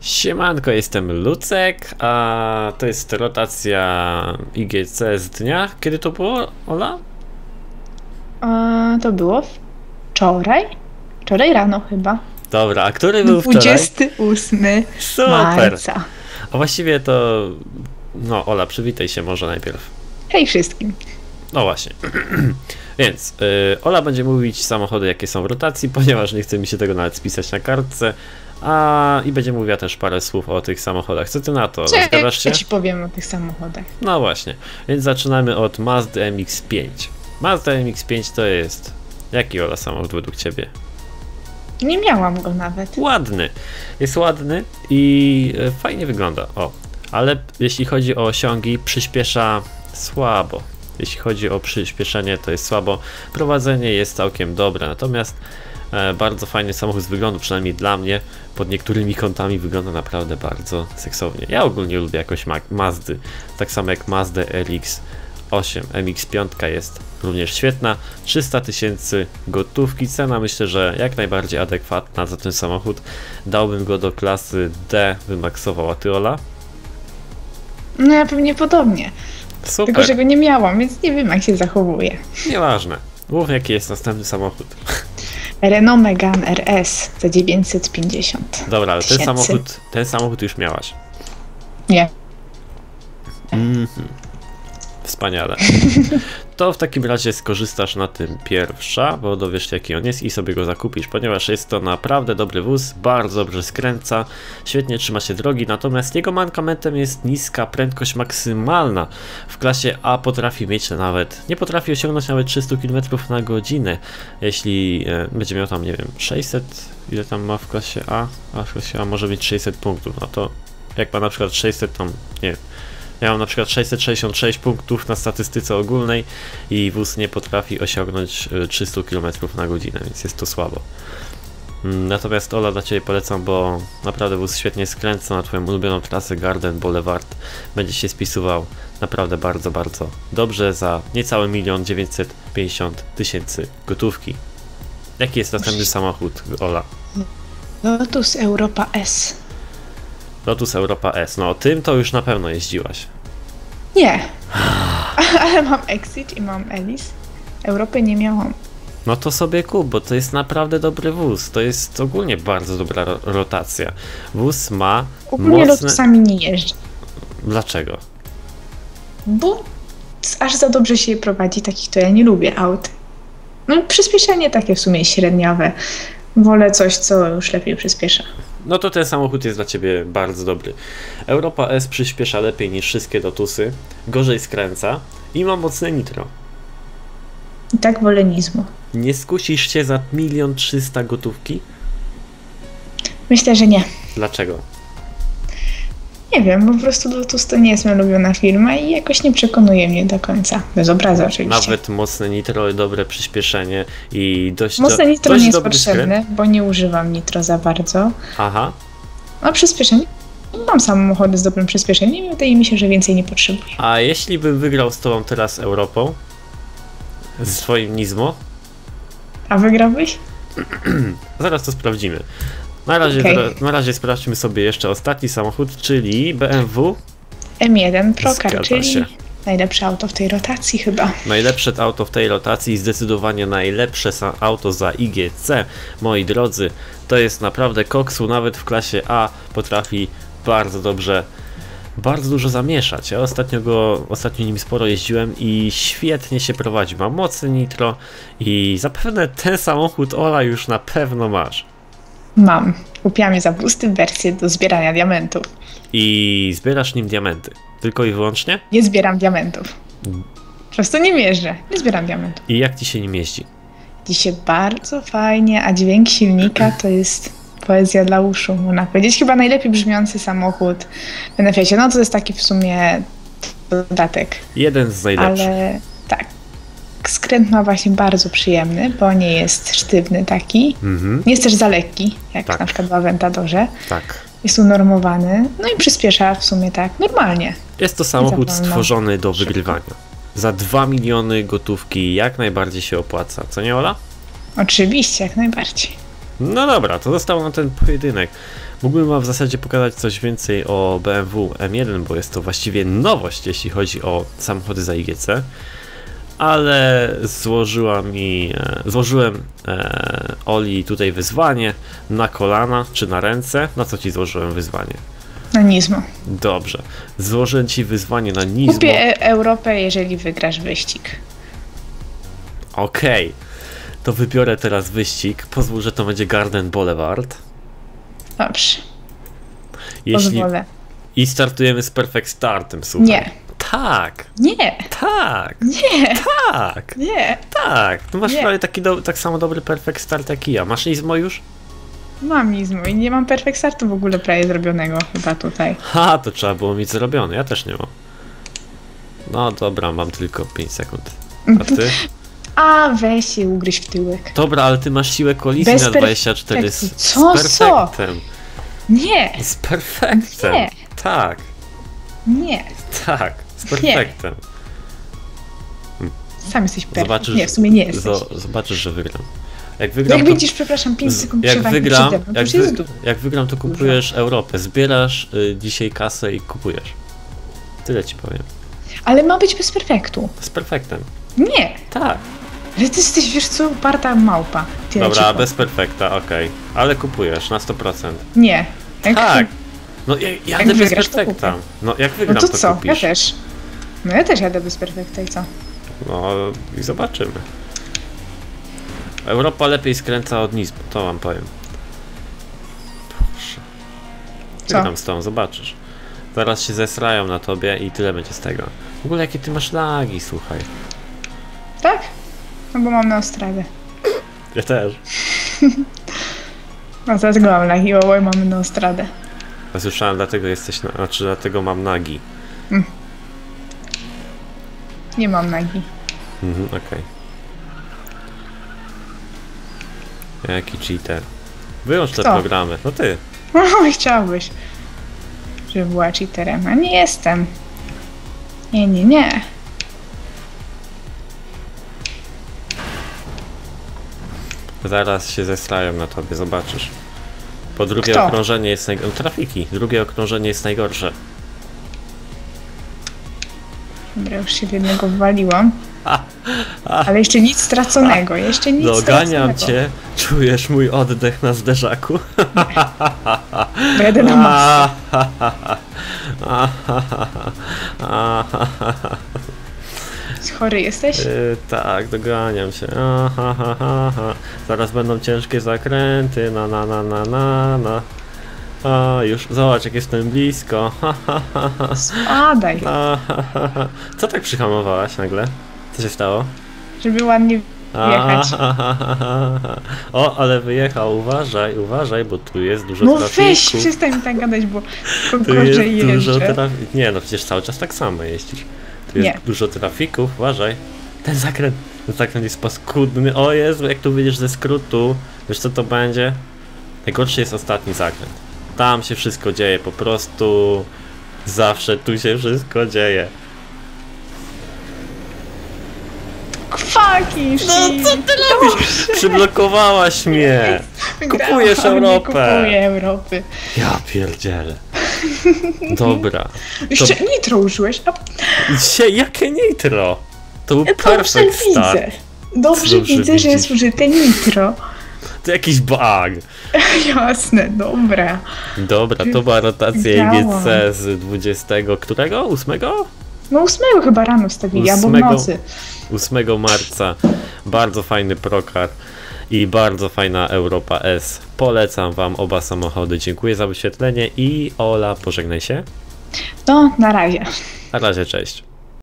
Siemanko, jestem Lucek, a to jest rotacja IGC z dnia. Kiedy to było, Ola? To było wczoraj? Wczoraj rano chyba. Dobra, a który był wczoraj? 28 Super! marca. A właściwie to... No, Ola, przywitaj się może najpierw. Hej wszystkim. No właśnie. Więc y, Ola będzie mówić samochody, jakie są w rotacji, ponieważ nie chce mi się tego nawet spisać na kartce. A i będzie mówiła też parę słów o tych samochodach. Co ty na to? Cześć, Zgadzasz się? ja ci powiem o tych samochodach. No właśnie. Więc zaczynamy od Mazda MX-5. Mazda MX-5 to jest... Jaki Ola samochód według ciebie? Nie miałam go nawet. Ładny. Jest ładny i e, fajnie wygląda. O, ale jeśli chodzi o osiągi, przyspiesza słabo. Jeśli chodzi o przyspieszenie, to jest słabo. Prowadzenie jest całkiem dobre, natomiast bardzo fajny samochód z wyglądu, przynajmniej dla mnie. Pod niektórymi kątami wygląda naprawdę bardzo seksownie. Ja ogólnie lubię jakoś ma Mazdy, tak samo jak Mazda RX 8 MX5 jest również świetna. 300 tysięcy gotówki. Cena myślę, że jak najbardziej adekwatna za ten samochód. Dałbym go do klasy D, wymaksowała Tyola. No ja pewnie podobnie. Super, Tylko, że go nie miałam, więc nie wiem jak się zachowuje. nieważne. Mów jaki jest następny samochód. Renault Megane RS za 950. Dobra, ale ten samochód, ten samochód już miałaś. Nie. Mhm. Wspaniale. To w takim razie skorzystasz na tym pierwsza, bo dowiesz się jaki on jest i sobie go zakupisz, ponieważ jest to naprawdę dobry wóz, bardzo dobrze skręca, świetnie trzyma się drogi, natomiast jego mankamentem jest niska prędkość maksymalna. W klasie A potrafi mieć nawet, nie potrafi osiągnąć nawet 300 km na godzinę, jeśli e, będzie miał tam, nie wiem, 600, ile tam ma w klasie A, a w klasie A może mieć 600 punktów, no to jak ma na przykład 600 tam, nie wiem, ja mam na przykład 666 punktów na statystyce ogólnej i wóz nie potrafi osiągnąć y, 300 km na godzinę, więc jest to słabo. Mm, Natomiast Ola dla Ciebie polecam, bo naprawdę wóz świetnie skręca na Twoją ulubioną trasę Garden Boulevard. Będzie się spisywał naprawdę bardzo, bardzo dobrze za niecałe milion 950 tysięcy gotówki. Jaki jest następny samochód, Ola? Lotus Europa S. Lotus Europa S. No, tym to już na pewno jeździłaś. Nie. Ale mam Exit i mam Elise. Europy nie miałam. No to sobie kup, bo to jest naprawdę dobry wóz. To jest ogólnie bardzo dobra ro- rotacja. Wóz ma Ogólnie mocne... Lotusami nie jeżdżę. Dlaczego? Bo aż za dobrze się je prowadzi, takich to ja nie lubię aut. No przyspieszenie takie w sumie średniawe. Wolę coś, co już lepiej przyspiesza. No to ten samochód jest dla Ciebie bardzo dobry. Europa S przyspiesza lepiej niż wszystkie Lotusy, gorzej skręca i ma mocne nitro. I tak wolę Nizmo. Nie skusisz się za milion trzysta gotówki? Myślę, że nie. Dlaczego? Nie wiem, po prostu Lotus to nie jest moja ulubiona firma i jakoś nie przekonuje mnie do końca. Bez obrazu oczywiście. Nawet mocne nitro, dobre przyspieszenie i dość, Mocne do, nitro dość nie jest potrzebne, skręt. bo nie używam nitro za bardzo. Aha, A przyspieszenie? Mam samochody z dobrym przyspieszeniem i wydaje mi się, że więcej nie potrzebuję. A jeśli bym wygrał z tobą teraz Europą, z twoim Nizmo, A wygrałbyś? zaraz to sprawdzimy. Na razie, teraz- na razie sprawdźmy sobie jeszcze ostatni samochód, czyli BMW. M1 Procar, czyli się. najlepsze auto w tej rotacji chyba. Najlepsze auto w tej rotacji, zdecydowanie najlepsze auto za IGC. Moi drodzy, to jest naprawdę koksu, nawet w klasie A potrafi bardzo dobrze bardzo dużo zamieszać. Ja ostatnio go, ostatnio nim sporo jeździłem i świetnie się prowadzi. Ma mocne nitro i zapewne ten samochód Ola już na pewno masz. Mam. Kupiłam je za busty wersję do zbierania diamentów. I zbierasz nim diamenty. Tylko i wyłącznie? Nie zbieram diamentów. Po prostu nie mierzę. Nie zbieram diamentów. I jak ci się nim jeździ? Dzisiaj bardzo fajnie, a dźwięk silnika to jest poezja dla uszu, można powiedzieć. Chyba najlepiej brzmiący samochód w NFS-ie. No to jest taki w sumie dodatek. Jeden z najlepszych. Ale tak. Skręt ma właśnie bardzo przyjemny, bo nie jest sztywny taki. Mhm, Nie jest też za lekki, jak Tak. na przykład w Aventadorze. tak. Jest unormowany, no i przyspiesza w sumie tak normalnie. Jest to samochód stworzony do wygrywania. Za 2 miliony gotówki jak najbardziej się opłaca. Co nie, Ola? Oczywiście, jak najbardziej. No dobra, to zostało na ten pojedynek. Mógłbym wam w zasadzie pokazać coś więcej o BMW M1, bo jest to właściwie nowość, jeśli chodzi o samochody za IGC. Ale złożyła mi, e, złożyłem e, Oli tutaj wyzwanie na kolana czy na ręce. Na co ci złożyłem wyzwanie? Na Nizmo. Dobrze. Złożę ci wyzwanie na Nizmo. Kupię e Europę, jeżeli wygrasz wyścig. Okej. To wybiorę teraz wyścig. Pozwól, że to będzie Garden Boulevard. Dobrze, Jeśli... pozwolę. I startujemy z Perfect Startem, słuchaj. Nie. Tak, Nie, tak, nie, tak, nie. tak. No masz Nie. prawie taki do, tak samo dobry Perfect Start jak i ja. Masz Izmo już? Mam Nizmo i nie mam Perfect Startu w ogóle prawie zrobionego chyba tutaj. Ha, to trzeba było mieć zrobione. Ja też nie mam. No dobra, mam tylko 5 sekund. A ty? A, weź się ugryź w tyłek. Dobra, ale ty masz siłę kolizji Bez na 24 z, perfektu. z Co, co? perfektem. Nie, Z perfektem. Nie. Tak, nie. tak, z Nie. perfektem. Sam jesteś perfekt. Zobaczysz, Nie, w sumie nie jesteś. zo- zobaczysz, że wygram. Jak No wygram, jak to, widzisz, przepraszam, 5 z- sekund jak wygram, mną, jak, jest wy, jak wygram, to kupujesz Europę. Zbierasz y, dzisiaj kasę i kupujesz. Tyle ci powiem. Ale ma być bez perfektu. Z perfektem. Nie, Tak. ale ty jesteś, wiesz co, uparta małpa. Tyle Dobra, bez perfekta, okej. Ale kupujesz na 100%. Nie. Jak, Tak. No ja, jadę bez wygrasz, perfekta. No jak No wygram, to to, co? Ja kupisz. też. No ja też jadę bez perfekta i co? No i zobaczymy. Europa lepiej skręca od nic, to wam powiem. Proszę. Co? Wygram z tą, zobaczysz. Zaraz się zesrają na tobie i tyle będzie z tego. W ogóle jakie ty masz lagi, słuchaj. Tak? No bo mam na Australię. Ja też. No teraz go mam lagi, oj, mamy na Austradę. Ja słyszałem, dlatego jesteś, na, znaczy dlatego mam nagi. Nie mam nagi. Mhm, okej. Jaki cheater. Wyłącz te Kto? programy. No ty. Oj, chciałbyś, żeby była cheaterem, a nie jestem. Nie, nie, nie. Zaraz się zesrają na tobie, zobaczysz. Po drugie Kto? okrążenie jest najgorsze. Trafiki. Drugie okrążenie jest najgorsze. Dobra, już się w jednego wywaliłam. Ale jeszcze nic straconego, jeszcze nic Doganiam straconego. cię. Czujesz mój oddech na zderzaku? Bo jadę na masę. Chory jesteś? Yy, tak, doganiam się. Aha, ha, ha, ha. Zaraz będą ciężkie zakręty. Na, na, na, na, na, na. A, już, zobacz, jak jestem blisko. Ha, ha, ha. Spadaj. Co tak przyhamowałaś nagle? Co się stało? żeby ładnie wjechać. ha, ha, ha, ha, ha. O, ale wyjechał, uważaj, uważaj, bo tu jest dużo No trafiku. weź, przestań mi tak gadać, bo tu jest dużo trafików. Nie, no przecież cały czas tak samo jeździsz. Tu jest Nie. dużo trafików, uważaj. Ten zakręt, ten zakręt jest paskudny. O Jezu, jak tu wyjdziesz ze skrótu, wiesz co to będzie? Najgorszy jest ostatni zakręt. Tam się wszystko dzieje, po prostu zawsze tu się wszystko dzieje. Kwaki, No co ty robisz? Przyblokowałaś mnie! Kupujesz Europę. Nie kupuję Europy. Ja pierdzielę. Dobra. Jeszcze nitro użyłeś? A Dzisiaj jakie nitro? To był dobrze perfect start. widzę. Dobrze, Dobrze widzę, że jest widzisz. użyte nitro. To jakiś bug. Jasne, dobra. Dobra, to była rotacja Wiedziałam. IGC z 20 którego? 8? No ósmego chyba rano wstawili, albo w nocy. 8 marca. Bardzo fajny prokar i bardzo fajna Europa S. Polecam wam oba samochody. Dziękuję za wyświetlenie i Ola, pożegnaj się. No, na razie. Na razie, cześć.